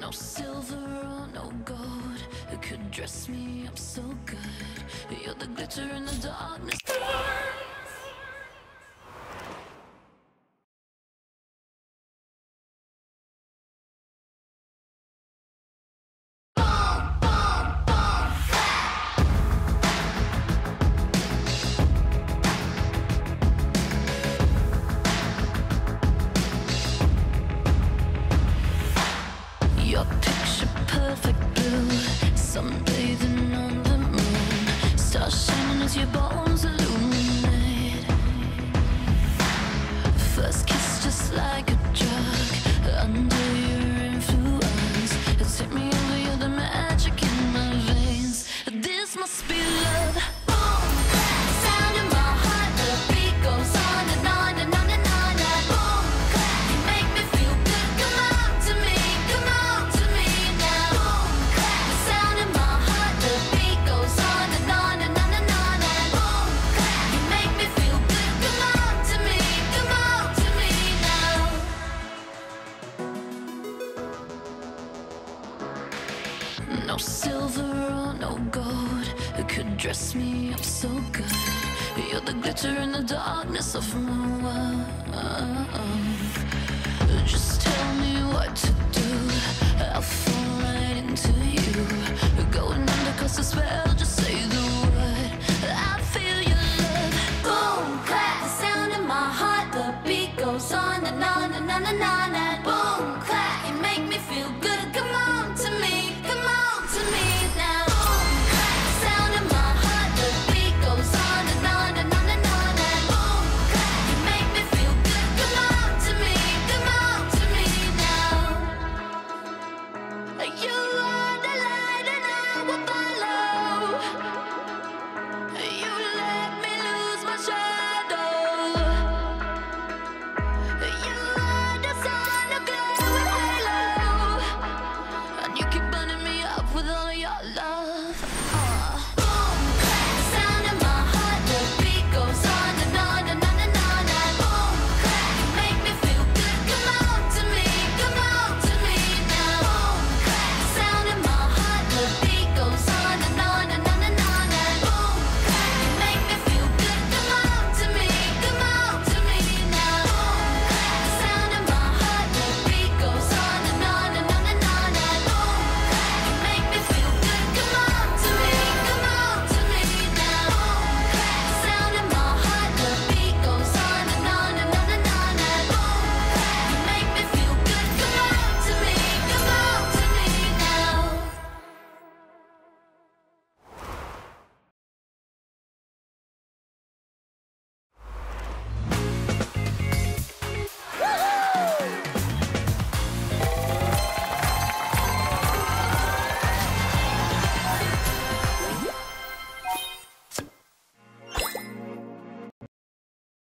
No silver or no gold. You could dress me up so good. You're the glitter in the darkness. perfect blue. Sunbathing on the moon. Stars shining as your bones no silver or no gold could dress me up so good. You're the glitter in the darkness of my world. Just tell me what to do. I'll fall right into you. Going under cause the spell, just say the word. I feel your love. Boom, clap, the sound in my heart. The beat goes on and on and on and on.